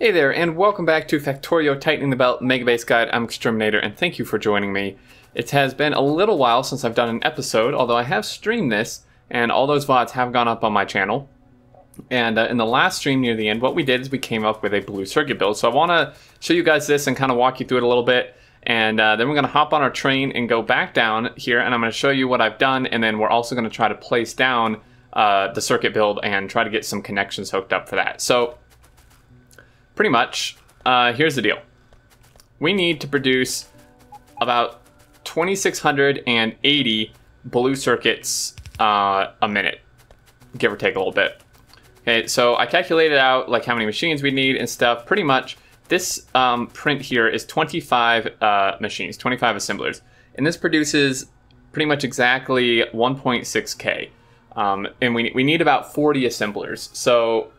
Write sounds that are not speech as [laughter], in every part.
Hey there, and welcome back to Factorio Tightening the Belt Mega Base Guide. I'm Xterminator, and thank you for joining me. It has been a little while since I've done an episode, although I have streamed this, and all those VODs have gone up on my channel. And uh, in the last stream near the end, what we did is we came up with a blue circuit build. So I want to show you guys this and kind of walk you through it a little bit. And uh, then we're going to hop on our train and go back down here, and I'm going to show you what I've done, and then we're also going to try to place down uh, the circuit build and try to get some connections hooked up for that. So pretty much, uh, here's the deal. We need to produce about 2,680 blue circuits uh, a minute, give or take a little bit. Okay, so I calculated out like how many machines we need and stuff. Pretty much, this um, print here is 25 uh, machines, 25 assemblers, and this produces pretty much exactly 1.6k. Um, and we, we need about 40 assemblers. So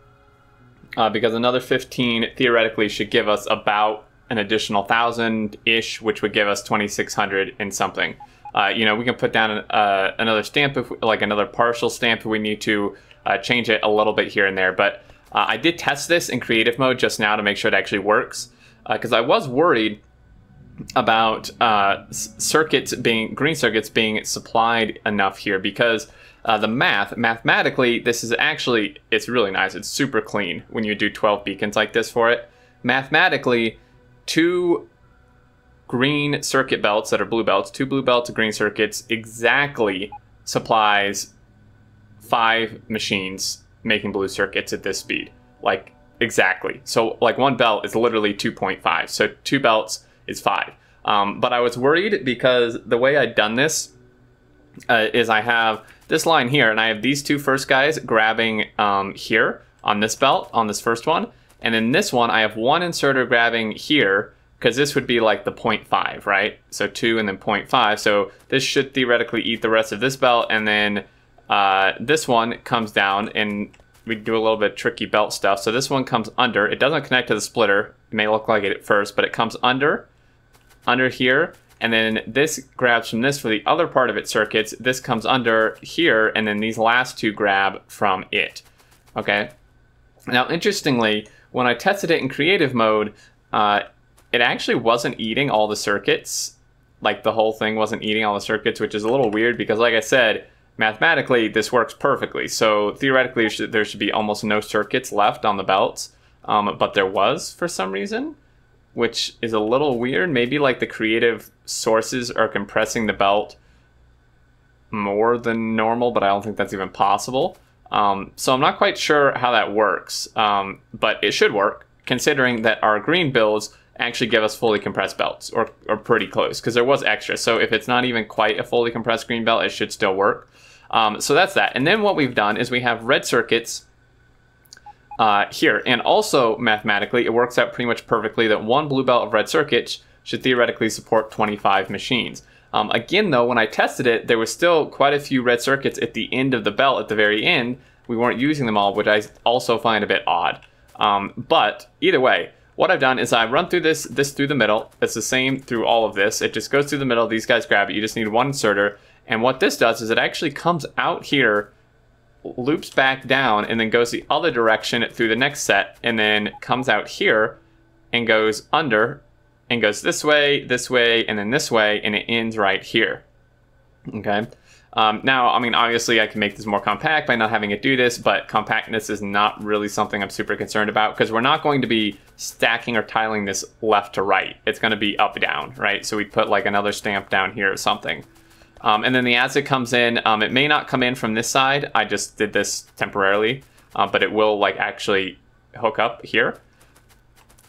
uh, because another 15 theoretically should give us about an additional thousand ish, which would give us 2,600 and something. Uh, you know, we can put down uh, another stamp, if we, like another partial stamp, if we need to uh, change it a little bit here and there. But uh, I did test this in creative mode just now to make sure it actually works, because uh, I was worried about circuits being green circuits being supplied enough here because uh, the math, mathematically, this is actually, it's really nice. It's super clean when you do 12 beacons like this for it. Mathematically, two green circuit belts that are blue belts, two blue belts green circuits exactly supplies five machines making blue circuits at this speed. Like, exactly. So, like, one belt is literally 2.5. So, two belts is five. Um, but I was worried because the way I'd done this uh, is I have this line here, and I have these two first guys grabbing um, here on this belt, on this first one. And then this one, I have one inserter grabbing here, because this would be like the 0.5, right? So 2 and then 0.5. So this should theoretically eat the rest of this belt, and then uh, this one comes down, and we do a little bit tricky belt stuff. So this one comes under. It doesn't connect to the splitter. It may look like it at first, but it comes under, under here, and then this grabs from this for the other part of its circuits. This comes under here, and then these last two grab from it. Okay. Now, interestingly, when I tested it in creative mode, uh, it actually wasn't eating all the circuits. Like the whole thing wasn't eating all the circuits, which is a little weird because, like I said, mathematically this works perfectly. So theoretically, there should be almost no circuits left on the belts, um, but there was for some reason which is a little weird. Maybe like the creative sources are compressing the belt more than normal, but I don't think that's even possible. Um, so I'm not quite sure how that works, um, but it should work considering that our green builds actually give us fully compressed belts or, or pretty close because there was extra. So if it's not even quite a fully compressed green belt, it should still work. Um, so that's that. And then what we've done is we have red circuits uh, here. And also, mathematically, it works out pretty much perfectly that one blue belt of red circuits should theoretically support 25 machines. Um, again, though, when I tested it, there was still quite a few red circuits at the end of the belt at the very end. We weren't using them all, which I also find a bit odd. Um, but either way, what I've done is I run through this this through the middle. It's the same through all of this. It just goes through the middle. These guys grab it. You just need one inserter. And what this does is it actually comes out here loops back down and then goes the other direction through the next set and then comes out here and goes under and goes this way, this way, and then this way, and it ends right here. Okay. Um, now, I mean, obviously, I can make this more compact by not having it do this, but compactness is not really something I'm super concerned about because we're not going to be stacking or tiling this left to right. It's going to be up down, right? So we put like another stamp down here or something. Um, and then the acid comes in. Um, it may not come in from this side. I just did this temporarily, uh, but it will like actually hook up here.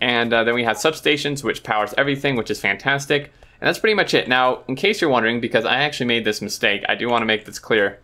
And uh, then we have substations, which powers everything, which is fantastic. And that's pretty much it. Now, in case you're wondering, because I actually made this mistake, I do want to make this clear.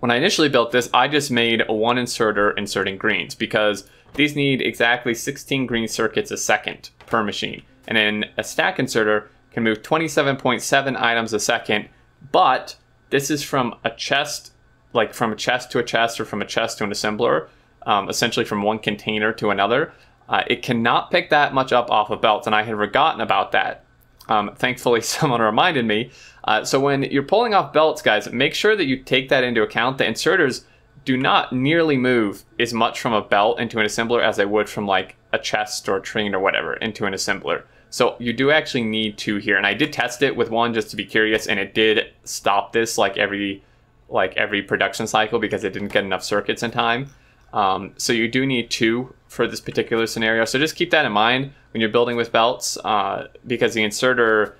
When I initially built this, I just made one inserter inserting greens because these need exactly 16 green circuits a second per machine. And in a stack inserter can move 27.7 items a second, but this is from a chest, like from a chest to a chest or from a chest to an assembler, um, essentially from one container to another. Uh, it cannot pick that much up off of belts, and I had forgotten about that. Um, thankfully, [laughs] someone reminded me. Uh, so when you're pulling off belts, guys, make sure that you take that into account. The inserters do not nearly move as much from a belt into an assembler as they would from like a chest or a train or whatever into an assembler. So you do actually need two here, and I did test it with one just to be curious, and it did stop this like every like every production cycle because it didn't get enough circuits in time. Um, so you do need two for this particular scenario. So just keep that in mind when you're building with belts, uh, because the inserter,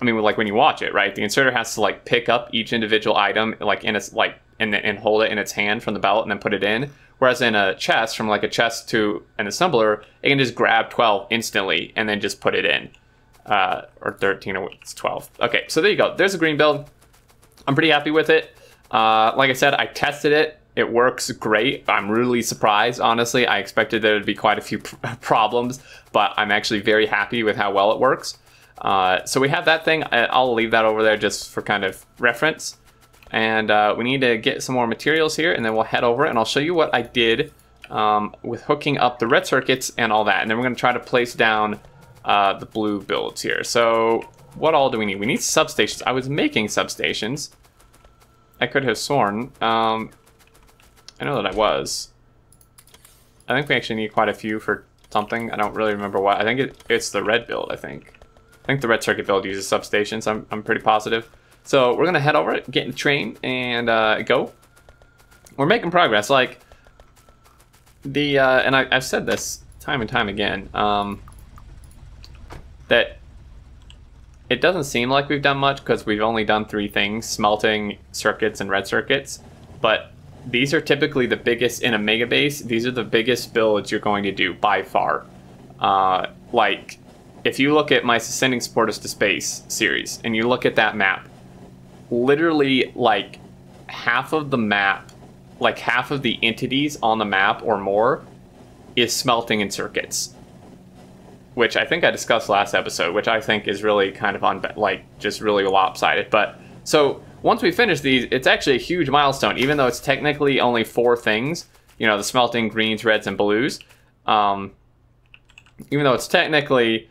I mean, like when you watch it, right? The inserter has to like pick up each individual item, like in its like and and hold it in its hand from the belt and then put it in. Whereas in a chest, from like a chest to an assembler, it can just grab 12 instantly and then just put it in. Uh, or 13 or it's 12. Okay, so there you go. There's a green build. I'm pretty happy with it. Uh, like I said, I tested it. It works great. I'm really surprised, honestly. I expected there would be quite a few [laughs] problems, but I'm actually very happy with how well it works. Uh, so we have that thing. I'll leave that over there just for kind of reference. And uh, we need to get some more materials here, and then we'll head over and I'll show you what I did um, with hooking up the red circuits and all that. And then we're going to try to place down uh, the blue builds here. So what all do we need? We need substations. I was making substations. I could have sworn. Um, I know that I was. I think we actually need quite a few for something. I don't really remember what. I think it, it's the red build, I think. I think the red circuit build uses substations. I'm, I'm pretty positive. So we're to head over, get in the train, and uh, go. We're making progress. Like, the, uh, and I, have said this time and time again, um, that it doesn't seem like we've done much because we've only done three things, smelting, circuits, and red circuits. But these are typically the biggest in a mega base. These are the biggest builds you're going to do by far. Uh, like, if you look at my Sending Supporters to Space series and you look at that map, literally like half of the map, like half of the entities on the map or more, is smelting in circuits. Which I think I discussed last episode, which I think is really kind of on like just really lopsided. But so once we finish these, it's actually a huge milestone, even though it's technically only four things. You know, the smelting greens, reds, and blues. Um, even though it's technically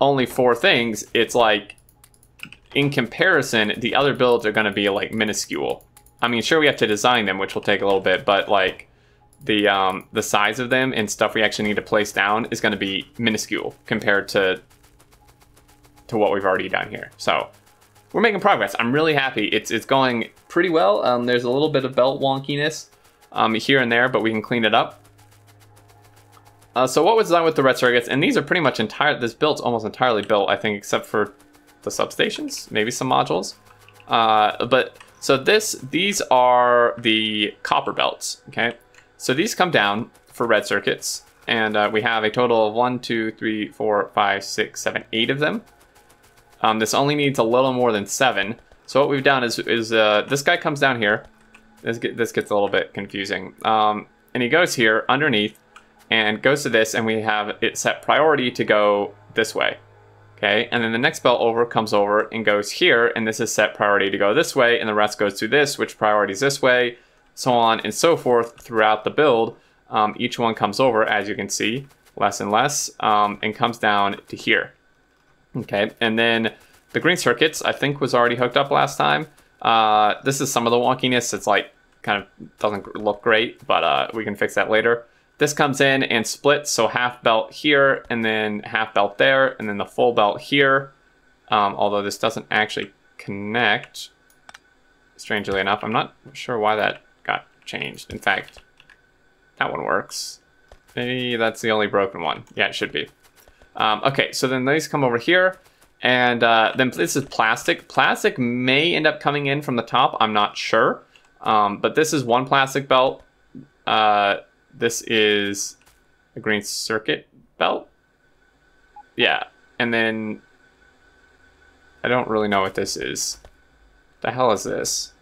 only four things, it's like in comparison, the other builds are going to be like minuscule. I mean, sure, we have to design them, which will take a little bit, but like the um, the size of them and stuff we actually need to place down is going to be minuscule compared to to what we've already done here. So we're making progress. I'm really happy. It's it's going pretty well. Um, there's a little bit of belt wonkiness um, here and there, but we can clean it up. Uh, so what was done with the red circuits, and these are pretty much entire, this build's almost entirely built, I think, except for the substations, maybe some modules. Uh, but so this, these are the copper belts, okay? So these come down for red circuits, and uh, we have a total of one, two, three, four, five, six, seven, eight of them. Um, this only needs a little more than seven. So what we've done is, is uh, this guy comes down here. This, get, this gets a little bit confusing. Um, and he goes here underneath and goes to this, and we have it set priority to go this way. Okay, and then the next belt over comes over and goes here, and this is set priority to go this way, and the rest goes to this, which priorities this way, so on and so forth throughout the build. Um, each one comes over, as you can see, less and less, um, and comes down to here. Okay, and then the green circuits, I think, was already hooked up last time. Uh, this is some of the wonkiness. It's like kind of doesn't look great, but uh, we can fix that later. This comes in and splits, so half belt here, and then half belt there, and then the full belt here. Um, although this doesn't actually connect, strangely enough. I'm not sure why that got changed. In fact, that one works. Maybe that's the only broken one. Yeah, it should be. Um, okay, so then these come over here, and uh, then this is plastic. Plastic may end up coming in from the top, I'm not sure. Um, but this is one plastic belt. Uh, this is a green circuit belt. Yeah, and then I don't really know what this is. The hell is this?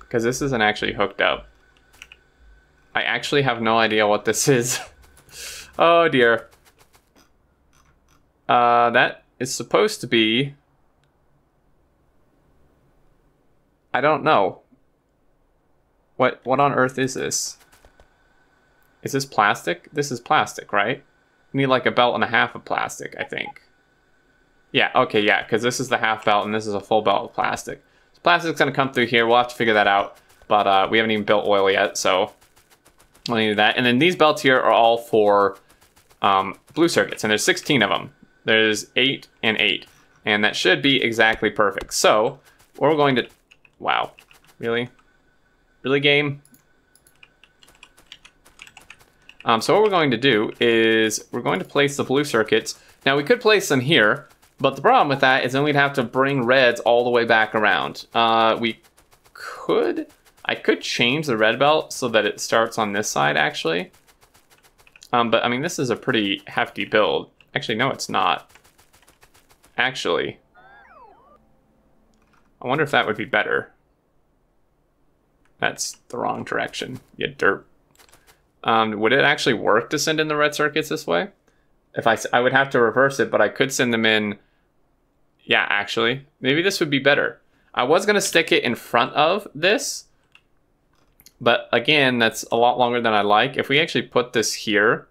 Because this isn't actually hooked up. I actually have no idea what this is. [laughs] oh dear. Uh, that is supposed to be... I don't know. What what on earth is this? Is this plastic? This is plastic, right? You need like a belt and a half of plastic, I think. Yeah, okay, yeah, because this is the half belt and this is a full belt of plastic. So Plastic's gonna come through here. We'll have to figure that out. But uh, we haven't even built oil yet, so we'll need that. And then these belts here are all for um, blue circuits, and there's 16 of them. There's eight and eight, and that should be exactly perfect. So we're going to, wow, really, really game. Um, so what we're going to do is we're going to place the blue circuits. Now we could place them here, but the problem with that is then we'd have to bring reds all the way back around. Uh, we could, I could change the red belt so that it starts on this side actually. Um, but I mean, this is a pretty hefty build. Actually, no, it's not. Actually, I wonder if that would be better. That's the wrong direction, you derp. Um, would it actually work to send in the red circuits this way? If I, I would have to reverse it, but I could send them in. Yeah, actually, maybe this would be better. I was going to stick it in front of this, but again, that's a lot longer than I like. If we actually put this here,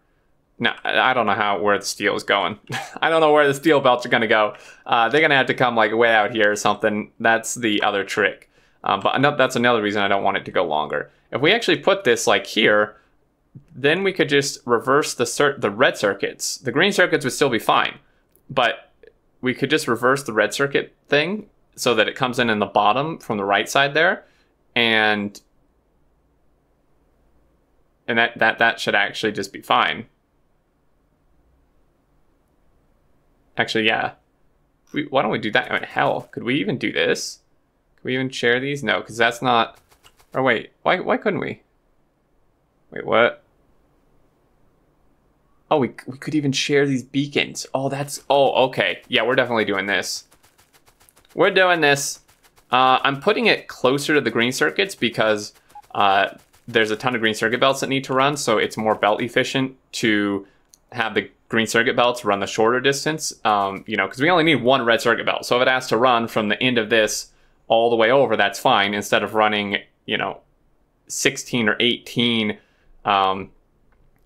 now I don't know how where the steel is going. [laughs] I don't know where the steel belts are going to go. Uh, they're going to have to come like way out here or something. That's the other trick. Um, but that's another reason I don't want it to go longer. If we actually put this like here, then we could just reverse the cir- the red circuits. The green circuits would still be fine, but we could just reverse the red circuit thing so that it comes in in the bottom from the right side there, and and that that that should actually just be fine. Actually, yeah. We, why don't we do that? I mean, hell, could we even do this? We even share these? No, because that's not. Or wait, why why couldn't we? Wait, what? Oh, we, we could even share these beacons. Oh, that's... Oh, okay. Yeah, we're definitely doing this. We're doing this. Uh, I'm putting it closer to the green circuits because uh, there's a ton of green circuit belts that need to run, so it's more belt efficient to have the green circuit belts run the shorter distance. Um, you know, because we only need one red circuit belt. So if it has to run from the end of this all the way over, that's fine. Instead of running, you know, 16 or 18 um,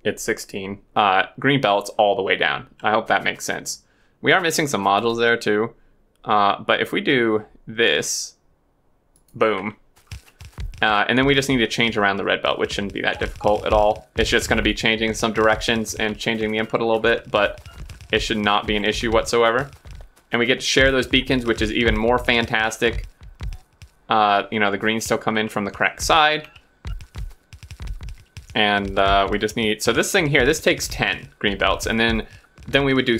it's 16. Uh, green belts all the way down. I hope that makes sense. We are missing some modules there too. Uh, but if we do this, boom. Uh, and then we just need to change around the red belt, which shouldn't be that difficult at all. It's just going to be changing some directions and changing the input a little bit, but it should not be an issue whatsoever. And we get to share those beacons, which is even more fantastic. Uh, you know, the greens still come in from the correct side. And uh, we just need, so this thing here, this takes 10 green belts. And then, then we would do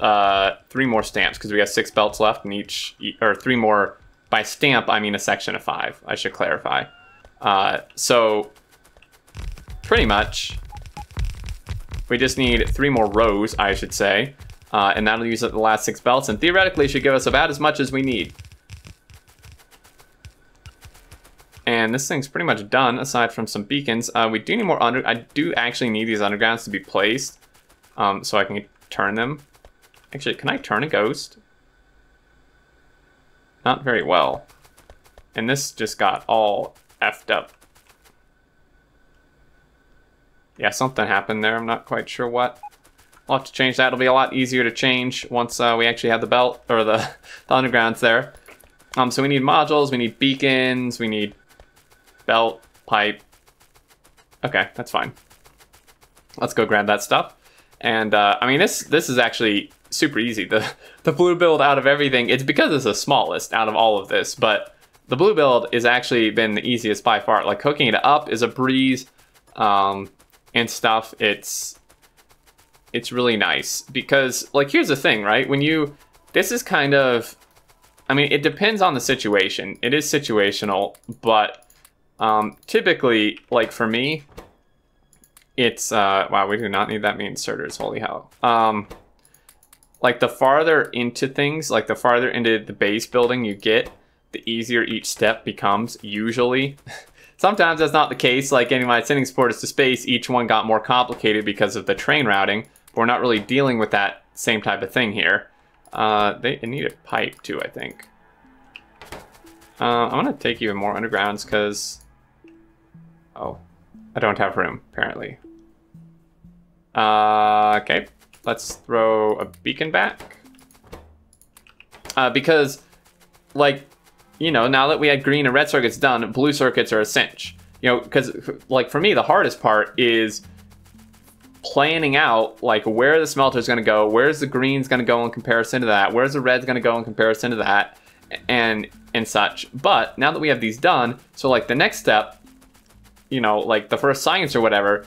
uh, three more stamps because we have six belts left in each, or three more, by stamp, I mean a section of five, I should clarify. Uh, so pretty much, we just need three more rows, I should say. Uh, and that'll use up the last six belts, and theoretically should give us about as much as we need. And this thing's pretty much done, aside from some beacons. Uh, we do need more under... I do actually need these undergrounds to be placed, um, so I can turn them. Actually, can I turn a ghost? Not very well. And this just got all effed up. Yeah, something happened there. I'm not quite sure what. We'll have to change that. It'll be a lot easier to change once uh, we actually have the belt, or the, [laughs] the undergrounds there. Um, so we need modules, we need beacons, we need belt, pipe. Okay, that's fine. Let's go grab that stuff. And uh, I mean, this this is actually super easy. The the blue build out of everything, it's because it's the smallest out of all of this, but the blue build has actually been the easiest by far. Like hooking it up is a breeze um, and stuff. It's it's really nice because like here's the thing, right? When you this is kind of I mean, it depends on the situation. It is situational, but um, typically, like for me, it's, uh, wow, we do not need that many inserters, holy hell. Um, like the farther into things, like the farther into the base building you get, the easier each step becomes, usually. [laughs] Sometimes that's not the case, like anyway, sending supporters to space, each one got more complicated because of the train routing. But we're not really dealing with that same type of thing here. Uh, they need a pipe too, I think. Uh, I'm gonna take even more undergrounds because Oh, I don't have room, apparently. Uh, okay, let's throw a beacon back. Uh, because, like, you know, now that we had green and red circuits done, blue circuits are a cinch. You know, because like for me, the hardest part is planning out like where the smelter is going to go, where's the green's going to go in comparison to that, where's the red's going to go in comparison to that, and and such. But now that we have these done, so like the next step, you know, like the first science or whatever,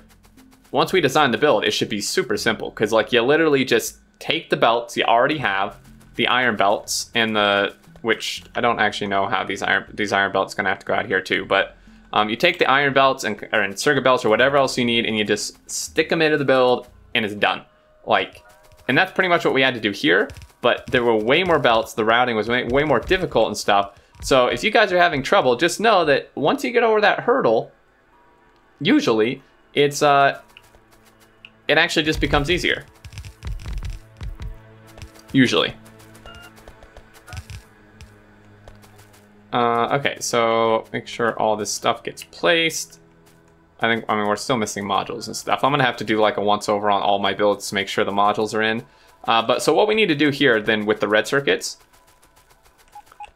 once we design the build, it should be super simple because like you literally just take the belts you already have, the iron belts and the which I don't actually know how these iron these iron belts gonna have to go out here too, but um, you take the iron belts and, or circuit belts or whatever else you need, and you just stick them into the build, and it's done. Like, and that's pretty much what we had to do here. But there were way more belts. The routing was way, way more difficult and stuff. So if you guys are having trouble, just know that once you get over that hurdle, usually it's uh, it actually just becomes easier. Usually. Uh, okay, so make sure all this stuff gets placed. I think, I mean, we're still missing modules and stuff. I'm gonna have to do like a once over on all my builds to make sure the modules are in. Uh, but so what we need to do here then with the red circuits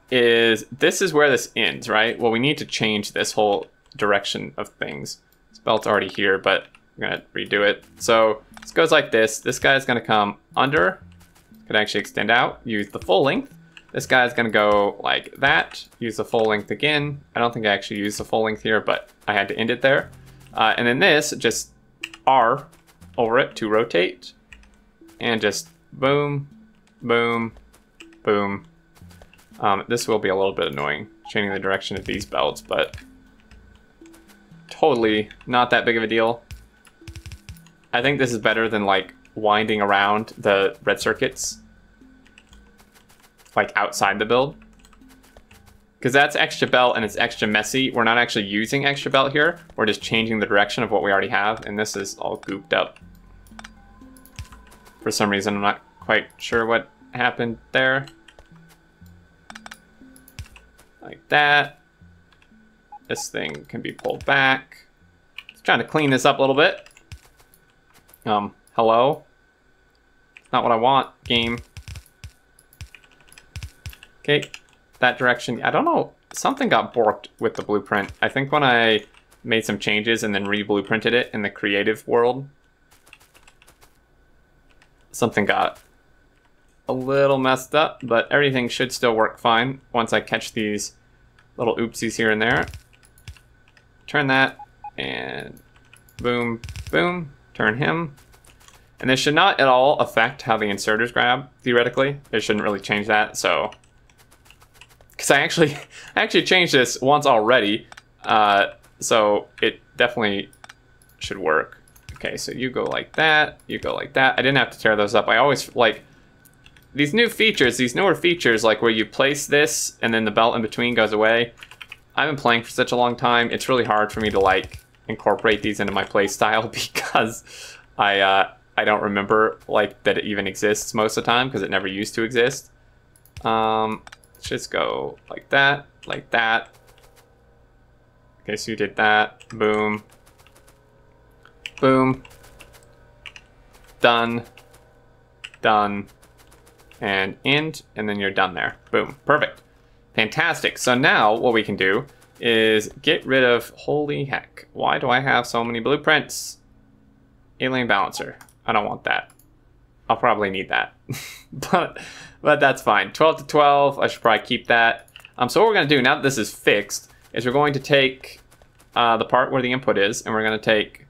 is this is where this ends, right? Well, we need to change this whole direction of things. Belt's already here, but I'm gonna redo it. So this goes like this. This guy's gonna come under, could actually extend out, use the full length. This guy's gonna go like that, use the full length again. I don't think I actually used the full length here, but I had to end it there. Uh, and then this, just R over it to rotate, and just boom, boom, boom. Um, this will be a little bit annoying, changing the direction of these belts, but totally not that big of a deal. I think this is better than like winding around the red circuits like outside the build. Because that's extra belt and it's extra messy. We're not actually using extra belt here. We're just changing the direction of what we already have. And this is all gooped up. For some reason, I'm not quite sure what happened there. Like that. This thing can be pulled back. Just trying to clean this up a little bit. Um, hello? Not what I want, game. Okay, that direction. I don't know. Something got borked with the blueprint. I think when I made some changes and then re-blueprinted it in the creative world, something got a little messed up, but everything should still work fine once I catch these little oopsies here and there. Turn that, and boom, boom, turn him. And this should not at all affect how the inserters grab, theoretically. It shouldn't really change that, so because I actually [laughs] I actually changed this once already, uh, so it definitely should work. Okay, so you go like that, you go like that. I didn't have to tear those up. I always like these new features, these newer features, like where you place this and then the belt in between goes away. I've been playing for such a long time. It's really hard for me to like incorporate these into my play style [laughs] because I uh, I don't remember like that it even exists most of the time because it never used to exist. Um, Let's just go like that, like that. Okay, so you did that. Boom. Boom. Done. Done. And end, and then you're done there. Boom. Perfect. Fantastic. So now what we can do is get rid of, holy heck, why do I have so many blueprints? Alien balancer. I don't want that. I'll probably need that. [laughs] but but that's fine. 12 to 12, I should probably keep that. Um, so what we're going to do, now that this is fixed, is we're going to take uh, the part where the input is, and we're going to take...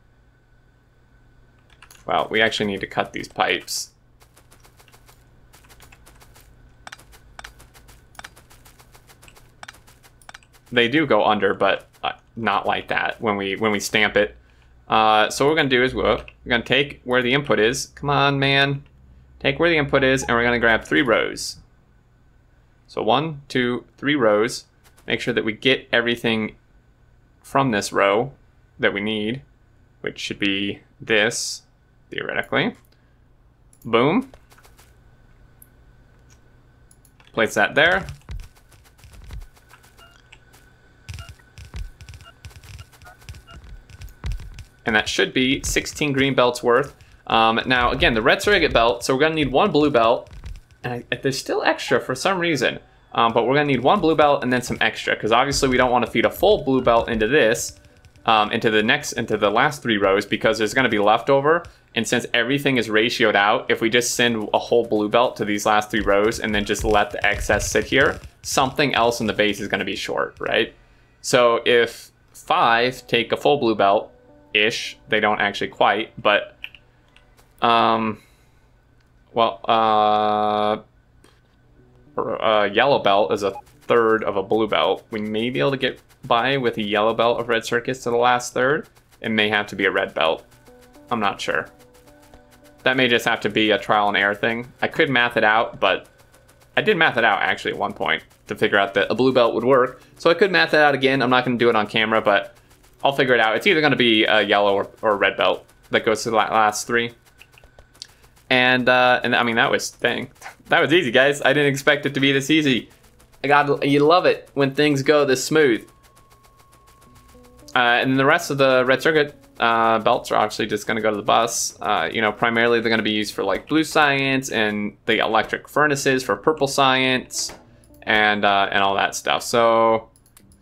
Well, we actually need to cut these pipes. They do go under, but uh, not like that when we when we stamp it. Uh, so what we're to do is we're, to take where the input is. Come on, man. Take where the input is, and we're to grab three rows. So one, two, three rows. Make sure that we get everything from this row that we need, which should be this, theoretically. Boom. Place that there. And that should be 16 green belts worth. Um, now, again, the red circuit belt, so we're going to need one blue belt. And I, there's still extra for some reason. Um, but we're gonna need one blue belt and then some extra, because obviously we don't want to feed a full blue belt into this, um, into the next, into the last three rows, because there's gonna be leftover. And since everything is ratioed out, if we just send a whole blue belt to these last three rows and then just let the excess sit here, something else in the base is gonna be short, right? So if five take a full blue belt, ish, they don't actually quite, but, um, well, uh, a yellow belt is a third of a blue belt. We may be able to get by with a yellow belt of red circuits to the last third. It may have to be a red belt. I'm not sure. That may just have to be a trial and error thing. I could math it out, but I did math it out actually at one point to figure out that a blue belt would work. So I could math it out again. I'm not going to do it on camera, but I'll figure it out. It's either going to be a yellow or, or a red belt that goes to the last three. And, uh, and I mean, that was, dang, that was easy, guys. I didn't expect it to be this easy. I got, you love it when things go this smooth. Uh, and the rest of the red circuit uh, belts are actually just going to go to the bus. Uh, you know, primarily they're going to be used for like blue science and the electric furnaces for purple science and uh, and all that stuff. So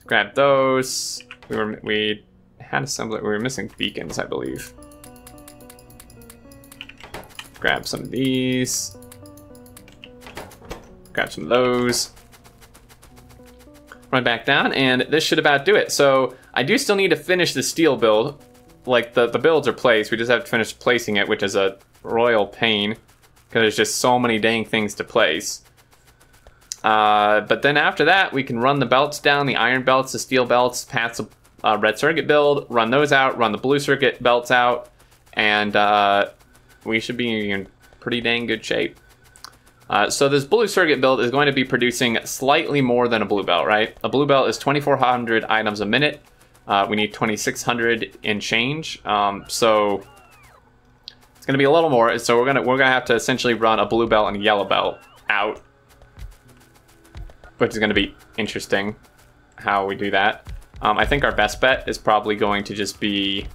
grab those. We were we had assembly. We were missing beacons, I believe grab some of these. Grab some of those. Run back down, and this should about do it. So I do still need to finish the steel build. Like, the, the builds are placed, we just have to finish placing it, which is a royal pain. Because there's just so many dang things to place. Uh, but then after that, we can run the belts down, the iron belts, the steel belts, pass the uh, red circuit build, run those out, run the blue circuit belts out, and uh, we should be in pretty dang good shape. Uh, so this blue circuit build is going to be producing slightly more than a blue belt, right? A blue belt is 2,400 items a minute. Uh, we need 2,600 in change. Um, so it's going to be a little more. So we're gonna we're gonna have to essentially run a blue belt and a yellow belt out, which is going to be interesting how we do that. Um, I think our best bet is probably going to just be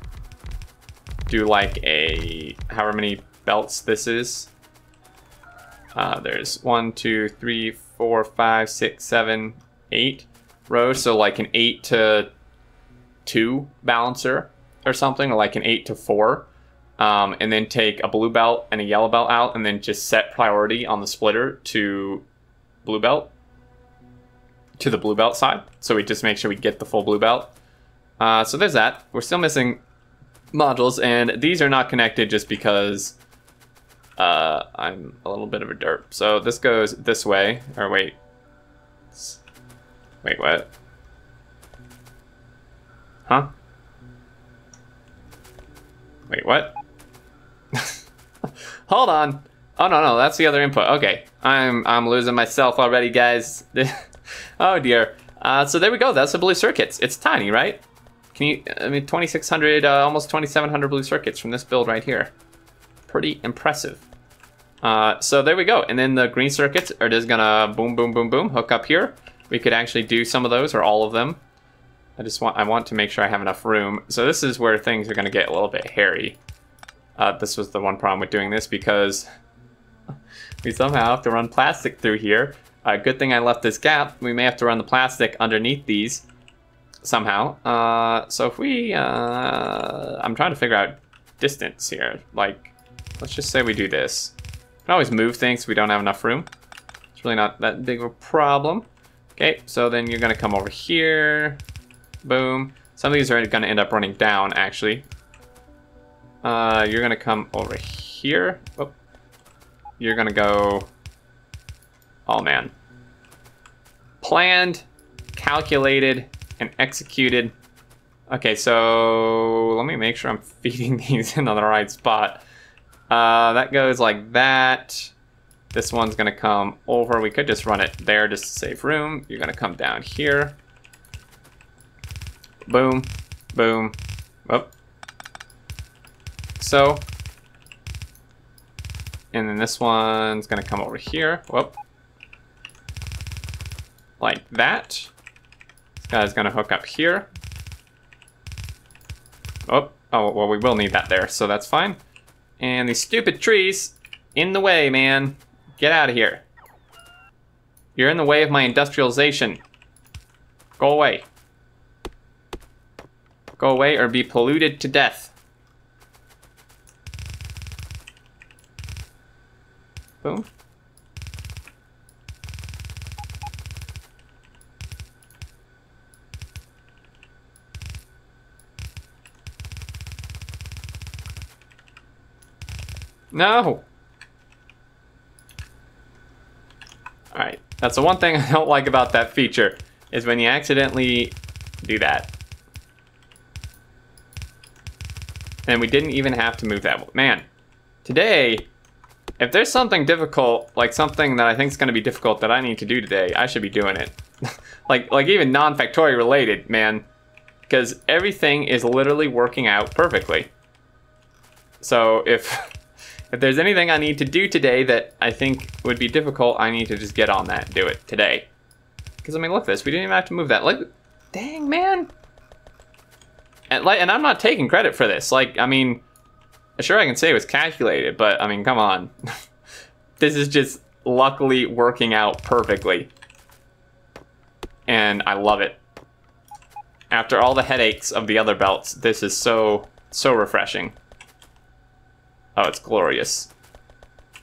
do like a however many belts this is. Uh, there's one, two, three, four, five, six, seven, eight rows. So like an eight to two balancer or something, or like an eight to four. Um, and then take a blue belt and a yellow belt out, and then just set priority on the splitter to blue belt to the blue belt side. So we just make sure we get the full blue belt. Uh, so there's that. We're still missing modules, and these are not connected just because uh, I'm a little bit of a derp. So this goes this way, or wait. Wait, what? Huh? Wait, what? [laughs] Hold on. Oh no, no, that's the other input. Okay, I'm I'm losing myself already, guys. [laughs] oh dear. Uh, so there we go. That's the blue circuits. It's tiny, right? Can you, I mean, 2,600, uh, almost 2,700 blue circuits from this build right here. Pretty impressive. Uh, so there we go. And then the green circuits are just gonna boom, boom, boom, boom, hook up here. We could actually do some of those or all of them. I just want, I want to make sure I have enough room. So this is where things are gonna get a little bit hairy. Uh, this was the one problem with doing this because [laughs] we somehow have to run plastic through here. Uh, good thing I left this gap. We may have to run the plastic underneath these somehow. Uh, so if we, uh, I'm trying to figure out distance here. Like, let's just say we do this. We can always move things we don't have enough room. It's really not that big of a problem. Okay, so then you're gonna come over here. Boom. Some of these are gonna end up running down, actually. Uh, you're gonna come over here. Oh. You're gonna go... Oh, man. Planned, calculated, and executed. Okay, so let me make sure I'm [laughs] feeding these in on the right spot. Uh, that goes like that. This one's gonna come over. We could just run it there just to save room. You're gonna come down here. Boom, boom, oh. So, and then this one's gonna come over here. Whoop. Like that. This guy's gonna hook up here. Oh, oh, well, we will need that there, so that's fine. And these stupid trees in the way, man. Get out of here. You're in the way of my industrialization. Go away. Go away or be polluted to death. Boom. No! Alright, that's the one thing [laughs] I don't like about that feature, is when you accidentally do that. And we didn't even have to move that. Man, today, if there's something difficult, like something that I think is going to be difficult that I need to do today, I should be doing it. [laughs] like, like even non-Factorio related, man. Because everything is literally working out perfectly. So if [laughs] if there's anything I need to do today that I think would be difficult, I need to just get on that and do it today. Because, I mean, look at this. We didn't even have to move that. Like, dang, man. And, like, and I'm not taking credit for this. Like, I mean, sure I can say it was calculated, but, I mean, come on. [laughs] this is just luckily working out perfectly. And I love it. After all the headaches of the other belts, this is so, so refreshing. Oh, it's glorious.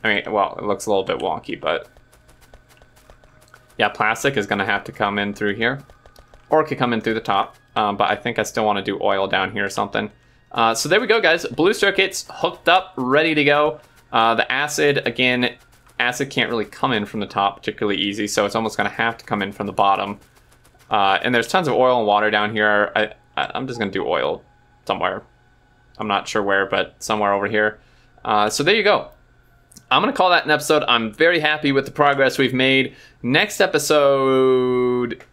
I mean, well, it looks a little bit wonky, but... Yeah, plastic is going to have to come in through here. Or it could come in through the top. Um, but I think I still want to do oil down here or something. Uh, so there we go, guys. Blue circuits hooked up, ready to go. Uh, the acid, again, acid can't really come in from the top particularly easy, so it's almost going to have to come in from the bottom. Uh, and there's tons of oil and water down here. I, I, I'm just going to do oil somewhere. I'm not sure where, but somewhere over here. Uh, so there you go. I'm going to call that an episode. I'm very happy with the progress we've made. Next episode,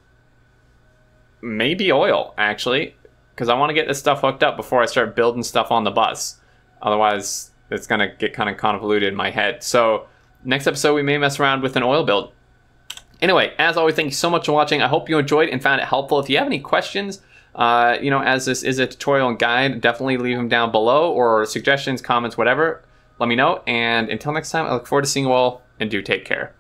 maybe oil, actually, because I want to get this stuff hooked up before I start building stuff on the bus. Otherwise, it's going to get kind of convoluted in my head. So, next episode, we may mess around with an oil build. Anyway, as always, thank you so much for watching. I hope you enjoyed and found it helpful. If you have any questions, uh, you know, as this is a tutorial and guide, definitely leave them down below or suggestions, comments, whatever. Let me know. And until next time, I look forward to seeing you all and do take care.